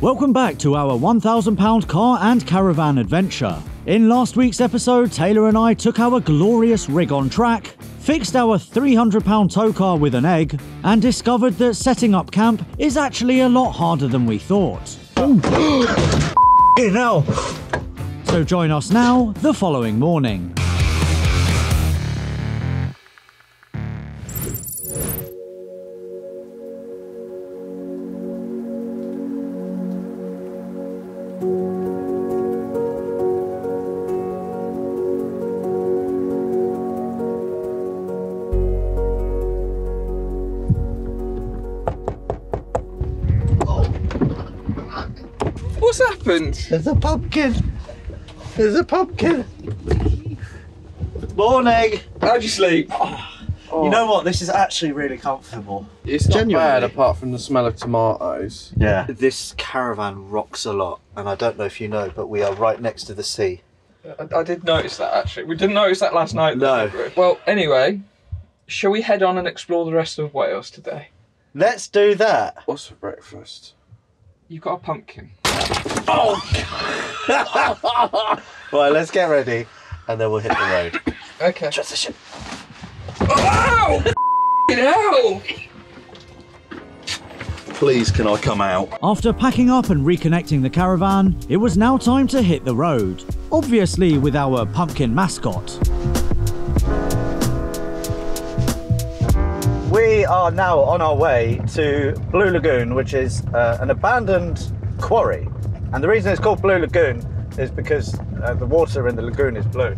Welcome back to our £1,000 car and caravan adventure. In last week's episode, Taylor and I took our glorious rig on track, fixed our £300 tow car with an egg, and discovered that setting up camp is actually a lot harder than we thought. Know. So join us now, the following morning. What's happened? There's a pumpkin. There's a pumpkin. Morning. How'd you sleep? You know what? This is actually really comfortable. It's not Genuinely. bad apart from the smell of tomatoes. Yeah. This caravan rocks a lot, and I don't know if you know, but we are right next to the sea. I, I did notice that actually. We didn't notice that last night. No. though. Well, anyway, shall we head on and explore the rest of Wales today? Let's do that. What's for breakfast? You've got a pumpkin. Right, let's get ready, and then we'll hit the road. Okay. Transition. Ow! hell! Please, can I come out? After packing up and reconnecting the caravan, it was now time to hit the road. Obviously, with our pumpkin mascot. We are now on our way to Blue Lagoon, which is uh, an abandoned quarry. And the reason it's called Blue Lagoon is because uh, the water in the lagoon is blue.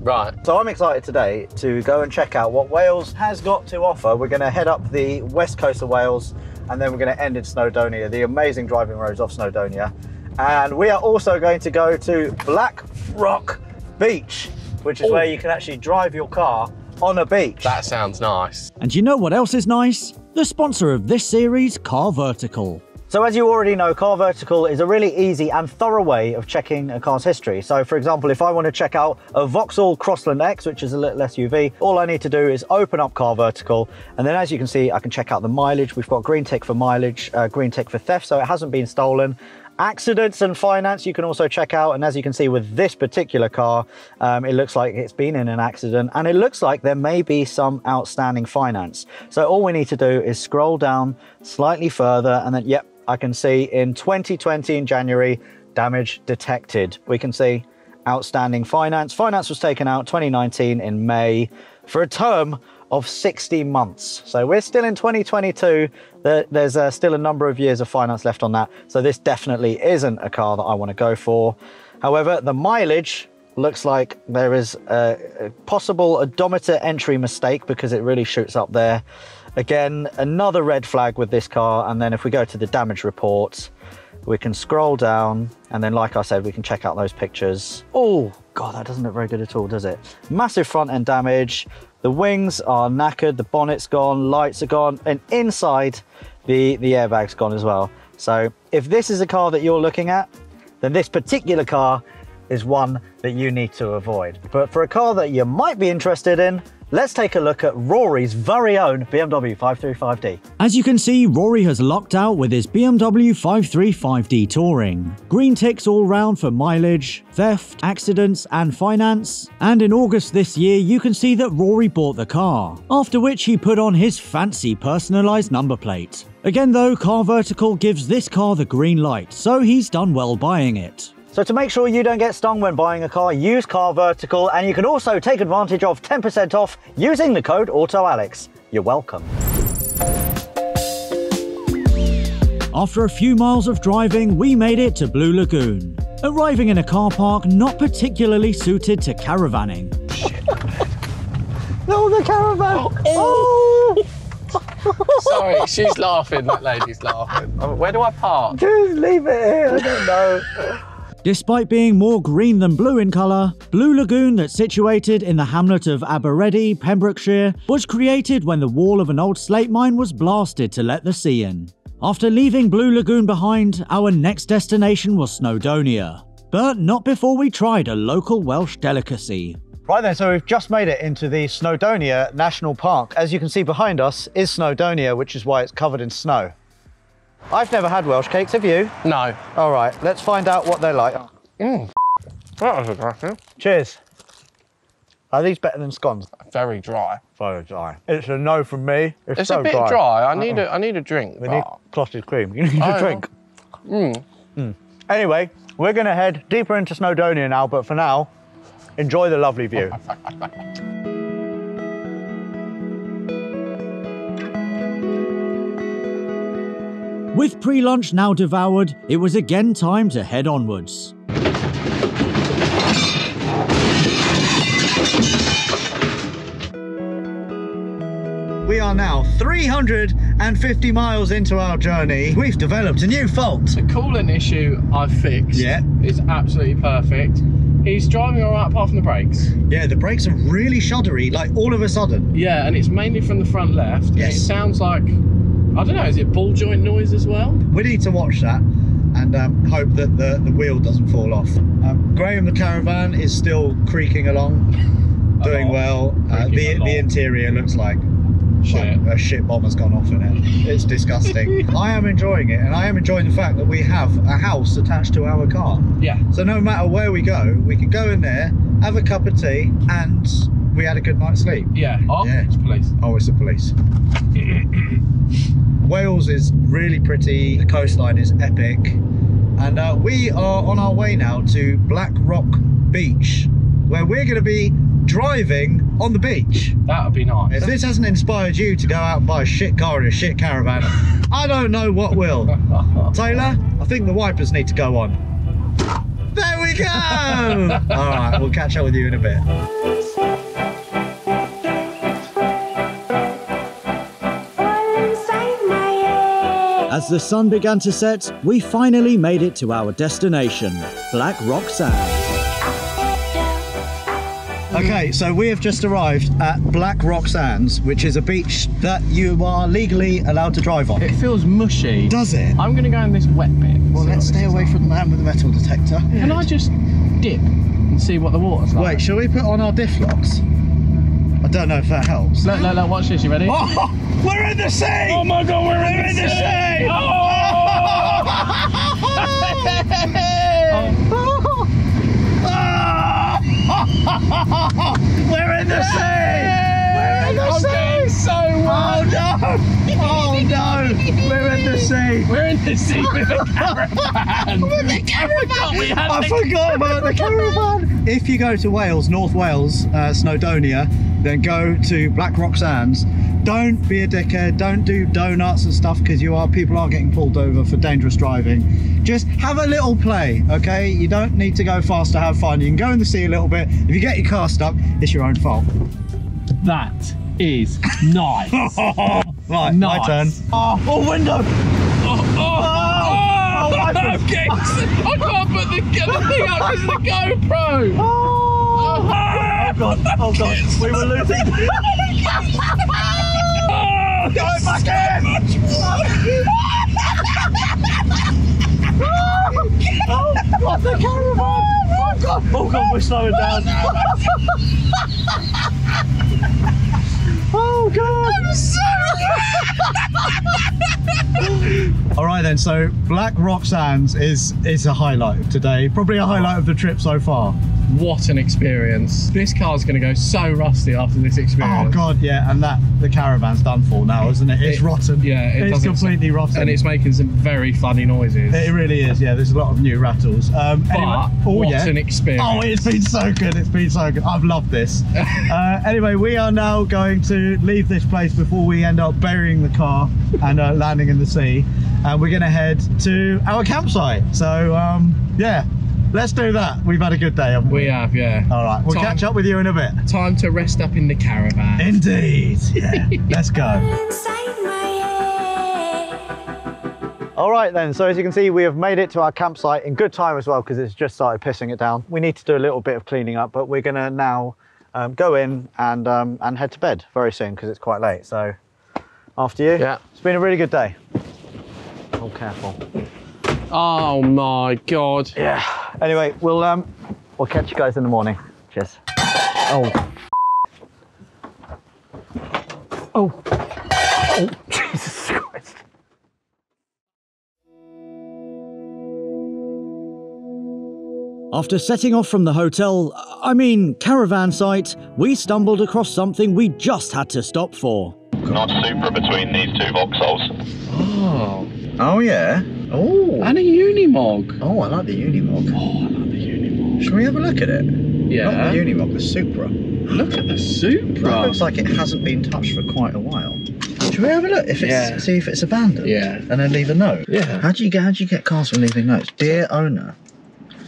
Right. So I'm excited today to go and check out what Wales has got to offer. We're going to head up the west coast of Wales and then we're going to end in Snowdonia, the amazing driving roads of Snowdonia. And we are also going to go to Black Rock Beach, which is where you can actually drive your car on a beach. That sounds nice. And you know what else is nice? The sponsor of this series, Car Vertical. So as you already know, Car Vertical is a really easy and thorough way of checking a car's history. So for example, if I want to check out a Vauxhall Crossland X, which is a little SUV, all I need to do is open up Car Vertical. And then as you can see, I can check out the mileage. We've got green tick for mileage, uh, green tick for theft, so it hasn't been stolen. Accidents and finance you can also check out. And as you can see with this particular car, um, it looks like it's been in an accident and it looks like there may be some outstanding finance. So all we need to do is scroll down slightly further and then, yep, I can see in 2020 in January, damage detected. We can see outstanding finance. Finance was taken out 2019 in May for a term of 60 months. So we're still in 2022. There's uh, still a number of years of finance left on that. So this definitely isn't a car that I want to go for. However, the mileage looks like there is a, a possible odometer entry mistake because it really shoots up there. Again, another red flag with this car. And then if we go to the damage reports, we can scroll down and then like I said, we can check out those pictures. Oh God, that doesn't look very good at all, does it? Massive front end damage. The wings are knackered, the bonnet's gone, lights are gone, and inside the, the airbag's gone as well. So if this is a car that you're looking at, then this particular car is one that you need to avoid. But for a car that you might be interested in, let's take a look at Rory's very own BMW 535D. As you can see, Rory has locked out with his BMW 535D Touring. Green ticks all round for mileage, theft, accidents, and finance. And in August this year, you can see that Rory bought the car, after which he put on his fancy personalised number plate. Again though, Car Vertical gives this car the green light, so he's done well buying it. So to make sure you don't get stung when buying a car, use Car Vertical, and you can also take advantage of 10% off using the code AutoAlex. You're welcome. After a few miles of driving, we made it to Blue Lagoon, arriving in a car park not particularly suited to caravanning. No, the caravan! Oh! oh! Sorry, she's laughing. That lady's laughing. Oh, Where do I park? Dude, leave it here. I don't know. Despite being more green than blue in colour, Blue Lagoon that's situated in the hamlet of Abereiddy, Pembrokeshire, was created when the wall of an old slate mine was blasted to let the sea in. After leaving Blue Lagoon behind, our next destination was Snowdonia. But not before we tried a local Welsh delicacy. Right then, so we've just made it into the Snowdonia National Park. As you can see behind us is Snowdonia, which is why it's covered in snow. I've never had Welsh cakes, have you? No. All right, let's find out what they're like. That was aggressive. Cheers. Are these better than scones? Very dry. Very dry. It's a no from me. It's, It's so a bit dry. I need a I need a drink. We need clotted cream. You need a drink. Mm. Anyway, we're going to head deeper into Snowdonia now, but for now, enjoy the lovely view. With pre lunch now devoured, it was again time to head onwards. We are now 350 miles into our journey. We've developed a new fault. The coolant issue I've fixed. Yeah. Is absolutely perfect. He's driving all right apart from the brakes. Yeah, the brakes are really shuddery, like all of a sudden. Yeah, and it's mainly from the front left. and Yes. It sounds like I don't know. Is it ball joint noise as well? We need to watch that and um, hope that the, the wheel doesn't fall off. Um, Graham the caravan is still creaking along, doing lot. well. Uh, the, the interior looks like Shit. Like a shit bomb has gone off in it. It's disgusting. I am enjoying it, and I am enjoying the fact that we have a house attached to our car. Yeah. So no matter where we go, we can go in there, have a cup of tea, and we had a good night's sleep. Yeah. Oh, Yeah. it's police. Oh, it's the police. Wales is really pretty. The coastline is epic, and uh, we are on our way now to Black Rock Beach, where we're going to be driving on the beach. That would be nice. If this hasn't inspired you to go out and buy a shit car and a shit caravan, I don't know what will. Taylor, I think the wipers need to go on. There we go! All right, we'll catch up with you in a bit. As the sun began to set, we finally made it to our destination, Black Rock Sands. Okay, so we have just arrived at Black Rock Sands, which is a beach that you are legally allowed to drive on. It feels mushy. Does it? I'm going to go in this wet bit. Well, See let's stay away from the man with the metal detector. Can I just dip and see what the water's like? Wait, shall we put on our diff locks? I don't know if that helps. Look, look, look, watch this. You ready? Oh, we're in the sea! Oh my god, we're, We're in the sea! Oh! We're in the sea! We're in the I'm sea! getting so Oh wild. no! Oh no! We're in the sea! We're in the sea with a caravan. with a caravan. we had I the forgot about the caravan. If you go to Wales, North Wales, uh, Snowdonia, then go to Black Rock Sands. Don't be a dickhead. Don't do donuts and stuff because you are people are getting pulled over for dangerous driving. Just have a little play, okay? You don't need to go fast to have fun. You can go in the sea a little bit. If you get your car stuck, it's your own fault. That is nice. Right, my turn. Oh, oh window. oh, oh, Oh, oh, oh my I'm getting so- I can't put the, the thing up because of the GoPro. Oh, oh. Oh god, oh god, we were losing. Go back in! oh, god, the caravan! Oh god, oh god, we're slowing down. oh god! I'm so All right then, so Black Rock Sands is is a highlight of today, probably a highlight of the trip so far. What an experience. This car's going to go so rusty after this experience. Oh god, yeah, and that the caravan's done for now, isn't it? It's It- rotten. Yeah, it it's completely rotten. And it's making some very funny noises. it really is. Yeah, there's a lot of new rattles. Um, but anyway, oh what yeah. an experience. Oh, it's been so good. It's been so good. I've loved this. uh, anyway, we are now going to leave this place before we end up burying the car and uh, landing in the sea. And we're going to head to our campsite. So, um, yeah, let's do that. We've had a good day, haven't we? we have, yeah. All right, we'll Time- catch up with you in a bit. Time to rest up in the caravan. Indeed. Yeah. let's go. All right then, so as you can see, we have made it to our campsite in good time as well because it's just started pissing it down. We need to do a little bit of cleaning up, but we're gonna now um, go in and um, and head to bed very soon because it's quite late. So after you. Yeah. It's been a really good day. Oh, careful. Oh my god. Yeah. Anyway, we'll um, we'll catch you guys in the morning. Cheers. Oh. Oh. Oh, Jesus Christ. After setting off from the hotel, I mean caravan site, we stumbled across something we just had to stop for. Not super between these two Vauxhalls. Oh. Oh yeah? Oh. And a Unimog. Oh, I like the Unimog. Oh, I love the Unimog. Shall we have a look at it? Yeah. Not the Unimog, the Supra. Look at the Supra. That looks like it hasn't been touched for quite a while. Should we have a look? If it's Yeah. see if it's abandoned. Yeah. And then leave a note. Yeah. How do you get how do you get cars from leaving notes? Dear owner.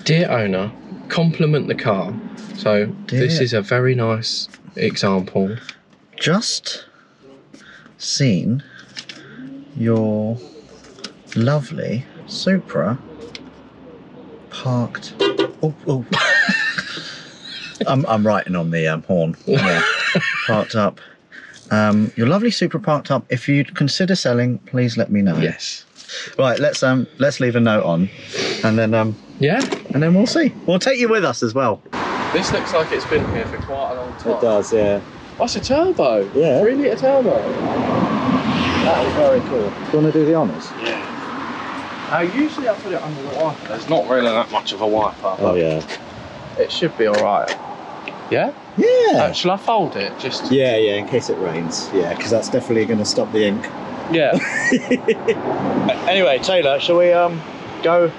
Dear owner, compliment the car. So this is a very nice example. Just seen your lovely Supra parked. Oh, oh. I'm, I'm writing on the um, horn. Yeah. parked up. Um, your lovely Supra parked up. If you'd consider selling, please let me know. Yes. Right. Let's um let's leave a note on, and then um Yeah. and then we'll see. We'll take you with us as well. This looks like it's been here for quite a long time. It does. Yeah. It's a turbo. Yeah. Three litre turbo. That is very cool. Do you want to do the honours? Uh, usually I put it under the wiper. There's not really that much of a wiper. Oh yeah. It should be alright. Yeah? Yeah. Uh, shall I fold it? Just. Yeah, yeah, in case it rains. Yeah, because that's definitely going to stop the ink. Yeah. Anyway, Taylor, shall we um go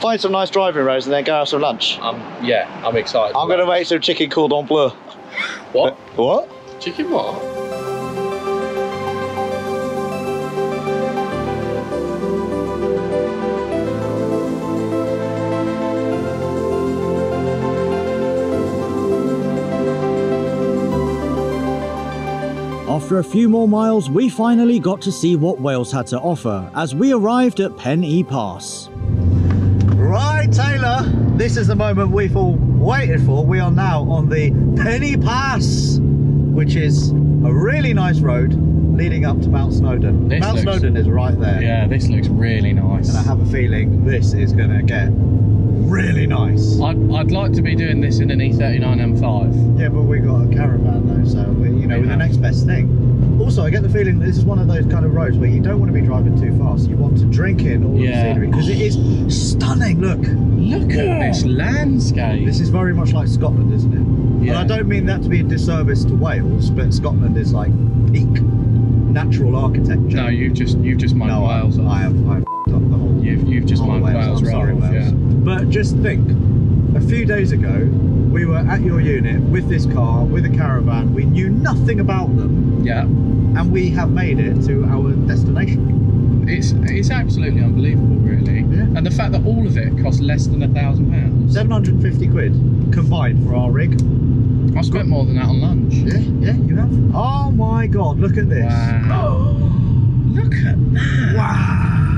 find some nice driving roads and then go have some lunch? um, yeah, I'm excited. I'm going to make some chicken cordon bleu. What? What? Chicken what? After a few more miles, we finally got to see what Wales had to offer as we arrived at Pen E Pass. Right, Taylor. This is the moment we've all waited for. We are now on the Pen-y-Pass, which is a really nice road leading up to Mount Snowdon. This Mount looks- Snowdon is right there. Yeah, this looks really nice. And I have a feeling this is going to get really nice. I'd, I'd like to be doing this in an E E39 M5. Yeah, but we got a caravan though, so we, you know, We we're the next best thing. Also, I get the feeling that this is one of those kind of roads where you don't want to be driving too fast. You want to drink in all Yeah. the scenery because it is stunning. Look, Look at this landscape. this is very much like Scotland, isn't it? Yeah. And I don't mean that to be a disservice to Wales, but Scotland is like peak natural architecture. no, you've just you've just mugged no, I, Wales off. I have I have f***ed up the whole You've you've just Oh, mugged Wales, I'm sorry, off, Wales. yeah. But just think, a few days ago, we were at your unit with this car, with a caravan. We knew nothing about them, Yeah. and we have made it to our destination. It's it's absolutely unbelievable, really. Yeah. And the fact that all of it cost less than a thousand pounds. 750 quid combined for our rig. I spent more than that on lunch. Yeah, yeah, you have. Oh my god, look at this. Wow. Look at that. Wow.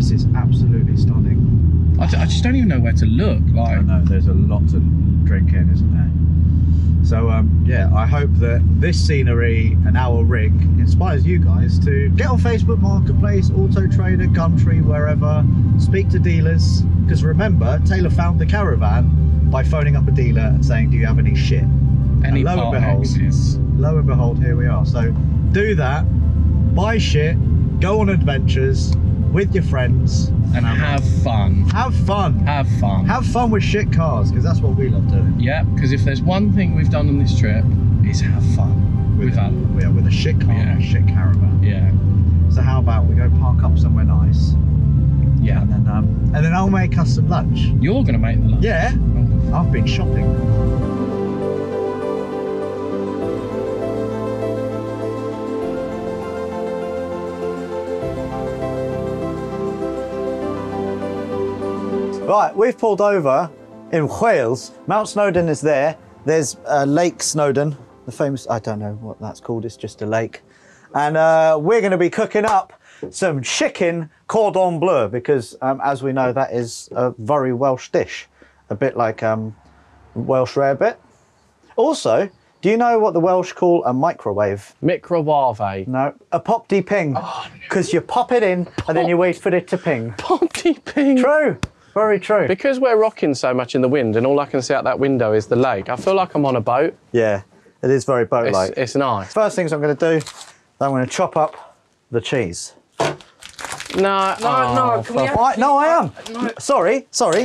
This is absolutely stunning. I, I just don't even know where to look. I Like, know there's a lot to drink in, isn't there? So um, yeah, I hope that this scenery and our rig inspires you guys to get on Facebook Marketplace, Auto Trader, Gumtree, wherever. Speak to dealers because remember, Taylor found the caravan by phoning up a dealer and saying, "Do you have any shit?" any and lo and behold, X's. lo and behold, here we are. So do that, buy shit, go on adventures with your friends, And have fun. have fun. Have fun. Have fun with shit cars because that's what we love doing. yeah, because if there's one thing we've done on this trip, is have fun. with, We've yeah, with a shit car and a Yeah. shit caravan. Yeah. So how about we go park up somewhere nice, Yeah. and then um, and then I'll make us some lunch. You're gonna make the lunch. Yeah, Oh, I've been shopping. Right, we've pulled over in Wales. Mount Snowdon is there. There's uh, Lake Snowdon, the famous, I don't know what that's called, it's just a lake. And uh, we're going to be cooking up some chicken cordon bleu because, um, as we know, that is a very Welsh dish, a bit like um, Welsh rarebit. Also, do you know what the Welsh call a microwave? Microwave. No, a popty ping. Because you pop it in and then you wait for it to ping. Popty ping. True, very true. Because we're rocking so much in the wind and all I can see out that window is the lake, I feel like I'm on a boat. Yeah, it is very boat-like. it's nice. First things I'm going to do, I'm going to chop up the cheese. No, No, no, oh, can we fuck. have- no, I am. No. Sorry, sorry.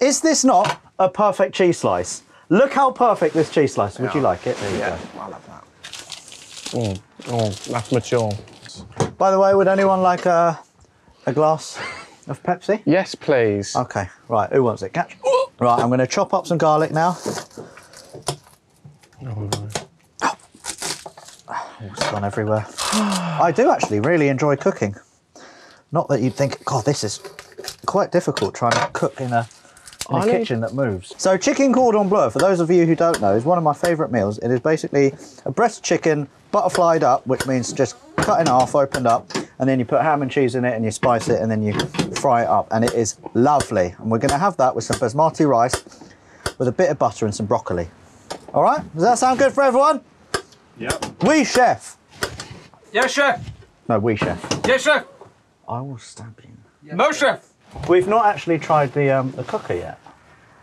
Is this not a perfect cheese slice? Look how perfect this cheese slice. Would you like it? There you Yeah, go. I love that. Oh, that's mature. By the way, would anyone like a, a glass of Pepsi? Yes, please. Okay, right. Who wants it? Catch. Right, I'm going to chop up some garlic now. Oh, it's gone everywhere. I do actually really enjoy cooking. Not that you'd think, God, this is quite difficult trying to cook in a, in a need- kitchen that moves. So, chicken cordon bleu, for those of you who don't know, is one of my favourite meals. It is basically a breast chicken butterflied up, which means just cut in half, opened up, and then you put ham and cheese in it and you spice it and then you fry it up. And it is lovely. And we're going to have that with some basmati rice with a bit of butter and some broccoli. All right? Does that sound good for everyone? Yep. We chef. Yes, chef. No, we chef. Yes, chef. I will stab you. No, chef. We've not actually tried the um, the cooker yet,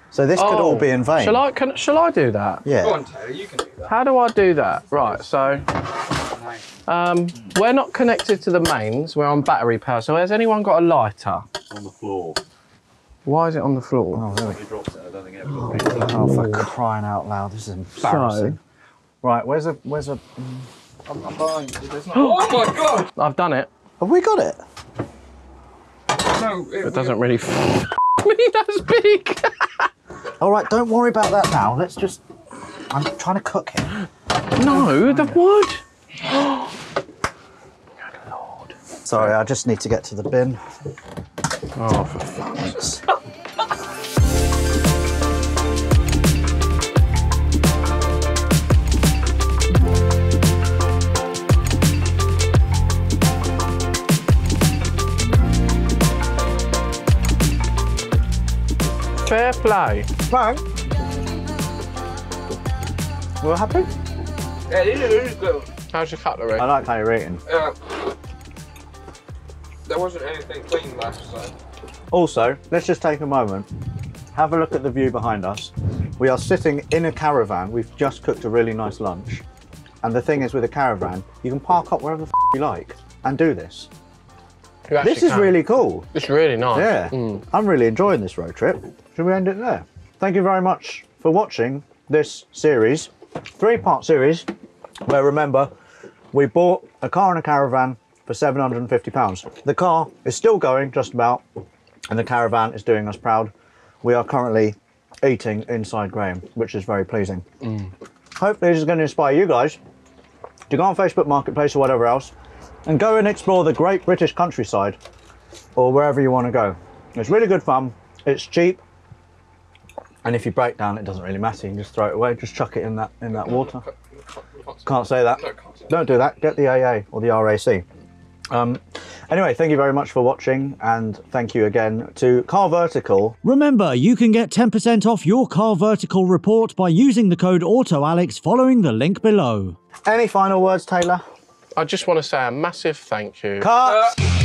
so this could all be in vain. Oh, Shall I? Can, shall I do that? Yeah. Go on, Taylor. You can do that. How do I do that? Right. So, um, we're not connected to the mains. We're on battery power. So, has anyone got a lighter? On the floor. Why is it on the floor? Oh, there we He drops it. I don't think it ever got picked up. Oh, for crying out loud! This is embarrassing. So, Right, where's a where's a? I'm, I'm behind you. There's no... oh my god! I've done it. Have we got it? No, it, It doesn't really. me that's big. All right, don't worry about that now. Let's just. I'm trying to cook it. no, the wood. Sorry, I just need to get to the bin. Oh, for fuck's. Fair play. Frank, we're happy. Yeah, it is, it is good. How's your cutlery? I like how you're eating. Uh, there wasn't anything clean last time. Also, let's just take a moment. Have a look at the view behind us. We are sitting in a caravan. We've just cooked a really nice lunch. And the thing is, with a caravan, you can park up wherever the f- you like and do this. This is can. really cool. It's really nice. Yeah, Mm. I'm really enjoying this road trip. Should we end it there? Thank you very much for watching this series, three part series, where remember, we bought a car and a caravan for £750. The car is still going just about, and the caravan is doing us proud. We are currently eating inside Graham, which is very pleasing. Mm. Hopefully, this is going to inspire you guys to go on Facebook Marketplace or whatever else and go and explore the great British countryside or wherever you want to go. It's really good fun. It's cheap, and if you break down, it doesn't really matter. You can just throw it away. Just chuck it in that in that water. Can't say that. No, can't say. Don't do that. Get the AA or the RAC. Um, anyway, thank you very much for watching, and thank you again to Car Vertical. Remember, you can get 10% off your car vertical report by using the code AUTOALEX following the link below. Any final words, Taylor? I just want to say a massive thank you. Cut. Uh,